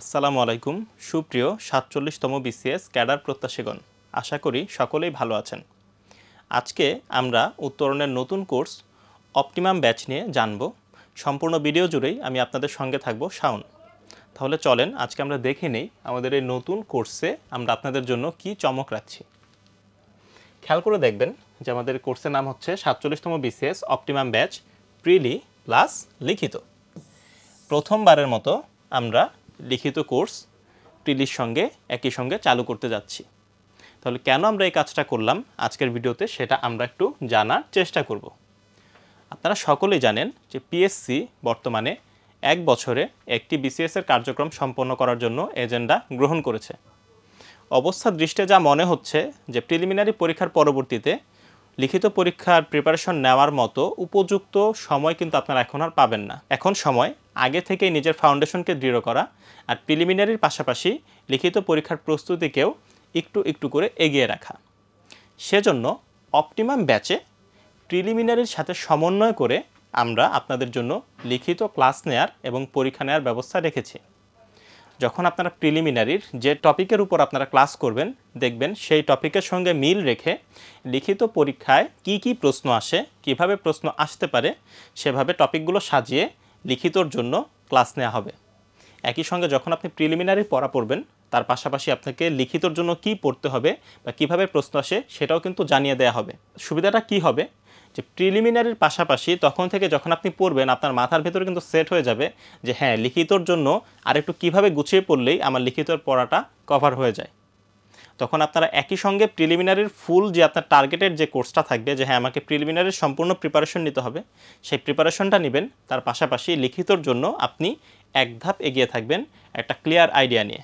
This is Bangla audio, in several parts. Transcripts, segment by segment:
আসসালামু আলাইকুম, সুপ্রিয় সাতচল্লিশতম বিসিএস ক্যাডার প্রত্যাশীগণ, আশা করি সকলেই ভালো আছেন। আজকে আমরা উত্তরণের নতুন কোর্স অপটিমাম ব্যাচ নিয়ে জানব। সম্পূর্ণ ভিডিও জুড়েই আমি আপনাদের সঙ্গে থাকব শাওন। তাহলে চলেন, আজকে আমরা দেখে নেই আমাদের এই নতুন কোর্সে আমরা আপনাদের জন্য কি চমক রাখছি। খেয়াল করে দেখবেন যে আমাদের কোর্সের নাম হচ্ছে সাতচল্লিশতম BCS optimum batch prelim plus লিখিত। প্রথমবারের মতো আমরা লিখিত কোর্স প্রিলির সঙ্গে, একই সঙ্গে চালু করতে যাচ্ছি। তাহলে কেন আমরা এই কাজটা করলাম আজকের ভিডিওতে সেটা আমরা একটু জানার চেষ্টা করব। আপনারা সকলেই জানেন যে পিএসসি বর্তমানে এক বছরে একটি বিসিএস এর কার্যক্রম সম্পন্ন করার জন্য এজেন্ডা গ্রহণ করেছে। অবস্থা দৃষ্টে যা মনে হচ্ছে যে প্রিলিমিনারি পরীক্ষার পরবর্তীতে লিখিত পরীক্ষার প্রিপারেশন নেওয়ার মতো উপযুক্ত সময় কিন্তু আপনারা এখন আর পাবেন না। এখন সময় আগে থেকেই নিজের ফাউন্ডেশনকে দৃঢ় করা আর প্রিলিমিনারির পাশাপাশি লিখিত পরীক্ষার প্রস্তুতিকেও একটু একটু করে এগিয়ে রাখা। সেজন্য অপটিমাম ব্যাচে প্রিলিমিনারির সাথে সমন্বয় করে আমরা আপনাদের জন্য লিখিত ক্লাস নেয়ার এবং পরীক্ষা নেওয়ার ব্যবস্থা রেখেছি। যখন আপনারা প্রিলিমিনারির যে টপিকের উপর আপনারা ক্লাস করবেন, দেখবেন সেই টপিকের সঙ্গে মিল রেখে লিখিত পরীক্ষায় কি কি প্রশ্ন আসে, কীভাবে প্রশ্ন আসতে পারে, সেভাবে টপিকগুলো সাজিয়ে লিখিতর জন্য ক্লাস নেওয়া হবে। একই সঙ্গে যখন আপনি প্রিলিমিনারি পড়া পড়বেন, তার পাশাপাশি আপনাকে লিখিতর জন্য কি পড়তে হবে বা কীভাবে প্রশ্ন আসে সেটাও কিন্তু জানিয়ে দেয়া হবে। সুবিধাটা কি হবে? যে প্রিলিমিনারির পাশাপাশি তখন থেকে যখন আপনি পড়বেন, আপনার মাথার ভেতরে কিন্তু সেট হয়ে যাবে যে হ্যাঁ লিখিতর জন্য আর একটু কীভাবে গুছিয়ে পড়লেই আমার লিখিতর পড়াটা কভার হয়ে যায়। তখন আপনারা একই সঙ্গে প্রিলিমিনারির ফুল যে আপনার টার্গেটের যে কোর্সটা থাকবে যে হ্যাঁ আমাকে প্রিলিমিনারির সম্পূর্ণ প্রিপারেশন নিতে হবে, সেই প্রিপারেশনটা নেবেন। তার পাশাপাশি লিখিতর জন্য আপনি এক ধাপ এগিয়ে থাকবেন একটা ক্লিয়ার আইডিয়া নিয়ে।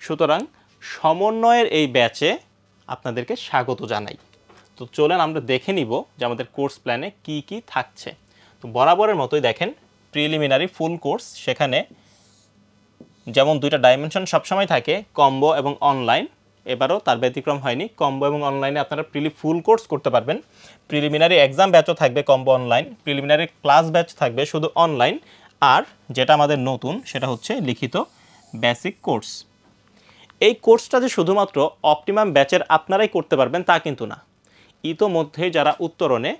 সুতরাং সমন্বয়ের এই ব্যাচে আপনাদেরকে স্বাগত জানাই। তো চলেন আমরা দেখে নিব যে আমাদের কোর্স প্ল্যানে কি কি থাকছে। তো বরাবরের মতোই দেখেন প্রিলিমিনারি ফুল কোর্স সেখানে যেমন দুইটা ডাইমেনশন সবসময় থাকে কম্বো এবং অনলাইন এবারও তার ব্যতিক্রম হয়নি কম্বো এবং অনলাইনে আপনারা প্রিলি ফুল কোর্স করতে পারবেন। প্রিলিমিনারি এক্সাম ব্যাচও থাকবে combo online preliminary class batch থাকবে শুধু অনলাইন আর যেটা আমাদের নতুন, সেটা হচ্ছে লিখিত বেসিক কোর্স এই কোর্সটা যে শুধুমাত্র অপটিমাম ব্যাচের আপনারাই করতে পারবেন তা কিন্তু না। ইতোমধ্যে যারা উত্তরণে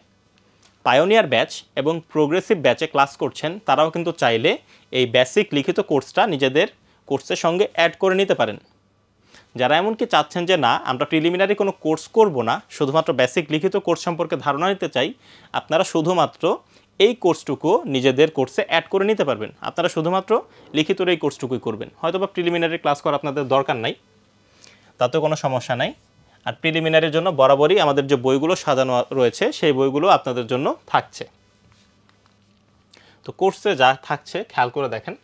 পায়োনিয়ার ব্যাচ এবং প্রোগ্রেসিভ ব্যাচে ক্লাস করছেন, তারাও কিন্তু চাইলে এই বেসিক লিখিত কোর্সটা নিজেদের কোর্সের সঙ্গে অ্যাড করে নিতে পারেন। যারা এমনকি চাচ্ছেন যে, না, আমরা প্রিলিমিনারি কোনো কোর্স করব না, শুধুমাত্র বেসিক লিখিত কোর্স সম্পর্কে ধারণা নিতে চাই, আপনারা শুধুমাত্র এই কোর্সটুকু নিজেদের কোর্সে অ্যাড করে নিতে পারবেন। আপনারা শুধুমাত্র লিখিত এই কোর্সটুকুই করবেন। হয়তো বা প্রিলিমিনারি ক্লাস করা আপনাদের দরকার নাই, তাতেও কোনো সমস্যা নাই। আর প্রিলিমিনারির জন্য বরাবরই আমাদের যে বইগুলো সাজানো রয়েছে, সেই বইগুলো আপনাদের জন্য থাকছে। তো কোর্সে যা থাকছে, খেয়াল করে দেখেন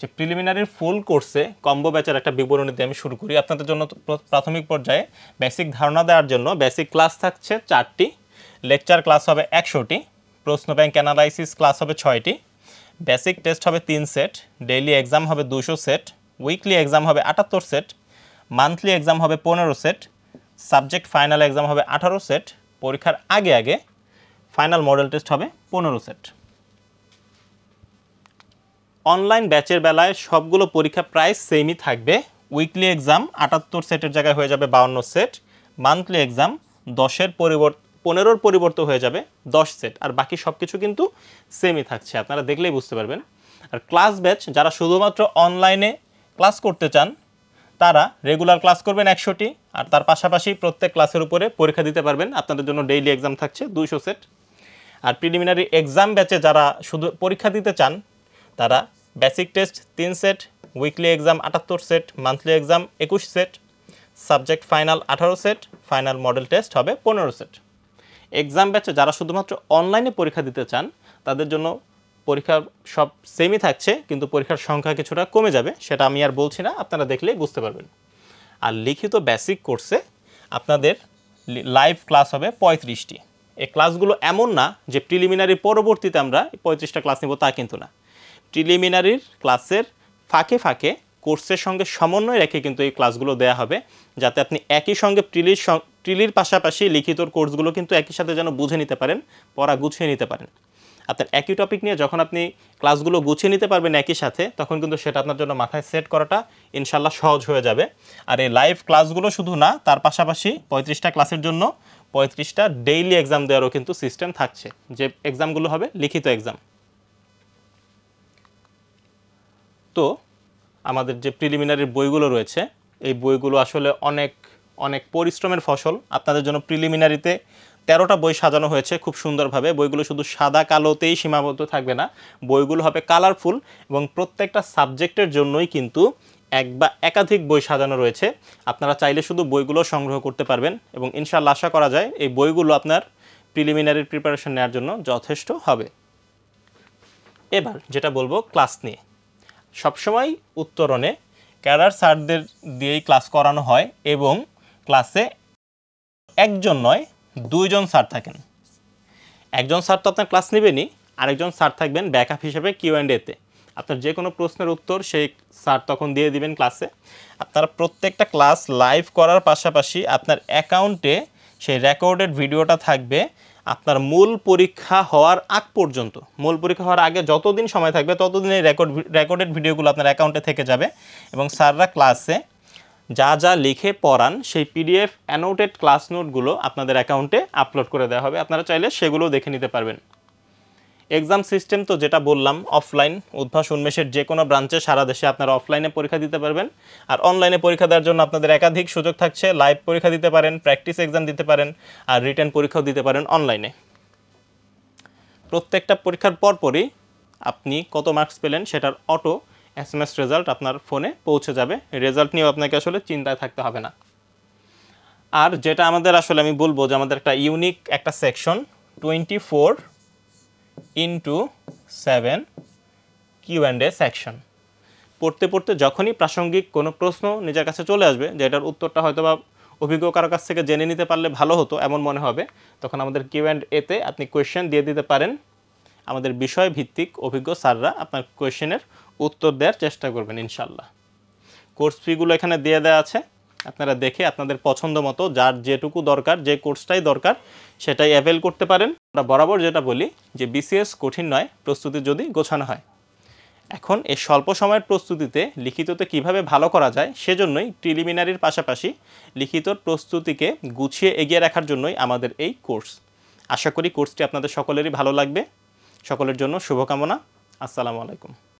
যে প্রিলিমিনারির ফুল কোর্সে কম্বো ব্যাচের একটা বিবরণী দিয়ে আমি শুরু করি। আপনাদের জন্য প্রাথমিক পর্যায়ে বেসিক ধারণা দেওয়ার জন্য বেসিক ক্লাস থাকছে চারটি লেকচার ক্লাস হবে একশোটি, প্রশ্ন ব্যাংক অ্যানালাইসিস ক্লাস হবে ছয়টি বেসিক টেস্ট হবে তিন সেট ডেইলি এক্সাম হবে দুশো সেট উইকলি এক্সাম হবে আটাত্তর সেট মান্থলি এক্সাম হবে পনেরো সেট সাবজেক্ট ফাইনাল এক্সাম হবে আঠারো সেট, পরীক্ষার আগে আগে ফাইনাল মডেল টেস্ট হবে পনেরো সেট। অনলাইন ব্যাচের বেলায় সবগুলো পরীক্ষা প্রায় সেমই থাকবে। উইকলি এক্সাম আটাত্তর সেটের জায়গায় হয়ে যাবে বাউন্ন সেট। মান্থলি এক্সাম দশের পরিবর্তন পনেরোর পরিবর্তন হয়ে যাবে দশ সেট। আর বাকি সব কিছু কিন্তু সেমই থাকছে। আপনারা দেখলেই বুঝতে পারবেন। আর ক্লাস ব্যাচ যারা শুধুমাত্র অনলাইনে ক্লাস করতে চান তারা রেগুলার ক্লাস করবেন একশোটি আর তার পাশাপাশি প্রত্যেক ক্লাসের উপরে পরীক্ষা দিতে পারবেন। আপনাদের জন্য ডেইলি এক্সাম থাকছে দুইশো সেট আর প্রিলিমিনারি এক্সাম ব্যাচে যারা শুধু পরীক্ষা দিতে চান, তারা বেসিক টেস্ট তিন সেট উইকলি এক্সাম আটাত্তর সেট মান্থলি এক্সাম একুশ সেট সাবজেক্ট ফাইনাল আঠারো সেট ফাইনাল মডেল টেস্ট হবে পনেরো সেট এক্সাম ব্যাচে যারা শুধুমাত্র অনলাইনে পরীক্ষা দিতে চান, তাদের জন্য পরীক্ষা সব সেমই থাকছে, কিন্তু পরীক্ষার সংখ্যা কিছুটা কমে যাবে, সেটা আমি আর বলছি না, আপনারা দেখলেই বুঝতে পারবেন। আর লিখিত বেসিক কোর্সে আপনাদের লাইভ ক্লাস হবে পঁয়ত্রিশটি। এই ক্লাসগুলো এমন না যে প্রিলিমিনারি পরবর্তীতে আমরা পঁয়ত্রিশটা ক্লাস নেব তা কিন্তু না। প্রিলিমিনারির ক্লাসের ফাঁকে ফাঁকে কোর্সের সঙ্গে সমন্বয় রেখে কিন্তু এই ক্লাসগুলো দেয়া হবে, যাতে আপনি একই সঙ্গে প্রিলির প্রিলির পাশাপাশি লিখিত কোর্সগুলো কিন্তু একই সাথে যেন বুঝে নিতে পারেন, পড়া গুছিয়ে নিতে পারেন। আপনার একই টপিক নিয়ে যখন আপনি ক্লাসগুলো গুছিয়ে নিতে পারবেন একই সাথে, তখন কিন্তু সেটা আপনার জন্য মাথায় সেট করাটা ইনশাল্লাহ সহজ হয়ে যাবে। আর এই লাইভ ক্লাসগুলো শুধু না, তার পাশাপাশি পঁয়ত্রিশটা ক্লাসের জন্য পঁয়ত্রিশটা ডেইলি এক্সাম দেওয়ারও কিন্তু সিস্টেম থাকছে। যে এক্সামগুলো হবে, লিখিত এক্সাম তো, আমাদের যে প্রিলিমিনারি বইগুলো রয়েছে, এই বইগুলো আসলে অনেক অনেক পরিশ্রমের ফসল। আপনাদের জন্য প্রিলিমিনারিতে তেরোটা বই সাজানো হয়েছে খুব সুন্দরভাবে। বইগুলো শুধু সাদা কালোতেই সীমাবদ্ধ থাকবে না। বইগুলো হবে কালারফুল এবং প্রত্যেকটা সাবজেক্টের জন্যই কিন্তু এক বা একাধিক বই সাজানো রয়েছে। আপনারা চাইলে শুধু বইগুলো সংগ্রহ করতে পারবেন এবং ইনশাল্লাহ আশা করা যায় এই বইগুলো আপনার প্রিলিমিনারির প্রিপারেশন নেওয়ার জন্য যথেষ্ট হবে। এবার যেটা বলব ক্লাস নিয়ে। সবসময় উত্তরণে ক্যাডার স্যারদের দিয়েই ক্লাস করানো হয় এবং ক্লাসে একজন নয় দুইজন স্যার থাকেন। একজন স্যার তো আপনার ক্লাস নেবেনই, আরেকজন স্যার থাকবেন ব্যাকআপ হিসেবে কিউ অ্যান্ড এতে আপনার যে কোনো প্রশ্নের উত্তর সেই স্যার তখন দিয়ে দিবেন ক্লাসে। আপনারা প্রত্যেকটা ক্লাস লাইভ করার পাশাপাশি আপনার অ্যাকাউন্টে সেই রেকর্ডেড ভিডিওটা থাকবে, আপনার মূল পরীক্ষা হওয়ার আগ পর্যন্ত। মূল পরীক্ষা হওয়ার আগে যতদিন সময় থাকবে ততদিন এই রেকর্ড, রেকর্ডেড ভিডিওগুলো আপনার অ্যাকাউন্টে থেকে যাবে এবং স্যাররা ক্লাসে যা যা লিখে পড়ান, সেই পিডিএফ অ্যানোটেড ক্লাস নোটগুলো আপনাদের অ্যাকাউন্টে আপলোড করে দেওয়া হবে। আপনারা চাইলে সেগুলোও দেখে নিতে পারবেন। এক্সাম সিস্টেম তো যেটা বললাম অফলাইন উদ্ভাস উন্মেষের যে কোনো ব্রাঞ্চে সারা দেশে আপনারা অফলাইনে পরীক্ষা দিতে পারবেন। আর অনলাইনে পরীক্ষা দেওয়ার জন্য আপনাদের একাধিক সুযোগ থাকছে। লাইভ পরীক্ষা দিতে পারেন প্র্যাকটিস এক্সাম দিতে পারেন, আর রিটার্ন পরীক্ষাও দিতে পারেন অনলাইনে প্রত্যেকটা পরীক্ষার পরপরই আপনি কত মার্কস পেলেন সেটার auto S M S result আপনার ফোনে পৌঁছে যাবে। রেজাল্ট নিয়েও আপনাকে আসলে চিন্তায় থাকতে হবে না। আর যেটা আমাদের আসলে আমি বলব যে আমাদের একটা ইউনিক একটা section twenty four into seven Q and A section পড়তে পড়তে যখনই প্রাসঙ্গিক কোনো প্রশ্ন নিজের কাছে চলে আসবে যেটার উত্তরটা হয়তো বা অভিজ্ঞ কারও কাছ থেকে জেনে নিতে পারলে ভালো হতো, এমন মনে হবে, তখন আমাদের কিউ অ্যান্ড এতে আপনি কোয়েশ্চেন দিয়ে দিতে পারেন। আমাদের বিষয় ভিত্তিক অভিজ্ঞ স্যাররা আপনার কোয়েশ্চেনের উত্তর দেওয়ার চেষ্টা করবেন, ইনশাল্লাহ। কোর্স ফিগুলো এখানে দিয়ে দেওয়া আছে। আপনারা দেখে আপনাদের পছন্দ মতো, যার যেটুকু দরকার, যে কোর্সটাই দরকার, সেটাই অ্যাভেল করতে পারেন। আমরা বরাবর যেটা বলি, যে বিসিএস কঠিন নয়, প্রস্তুতি যদি গোছানো হয়। এখন এই স্বল্প সময়ের প্রস্তুতিতে লিখিততে কীভাবে ভালো করা যায়, সেজন্যই প্রিলিমিনারির পাশাপাশি লিখিতর প্রস্তুতিকে গুছিয়ে এগিয়ে রাখার জন্যই আমাদের এই কোর্স। আশা করি কোর্সটি আপনাদের সকলেরই ভালো লাগবে। সকলের জন্য শুভকামনা। আসসালামু আলাইকুম।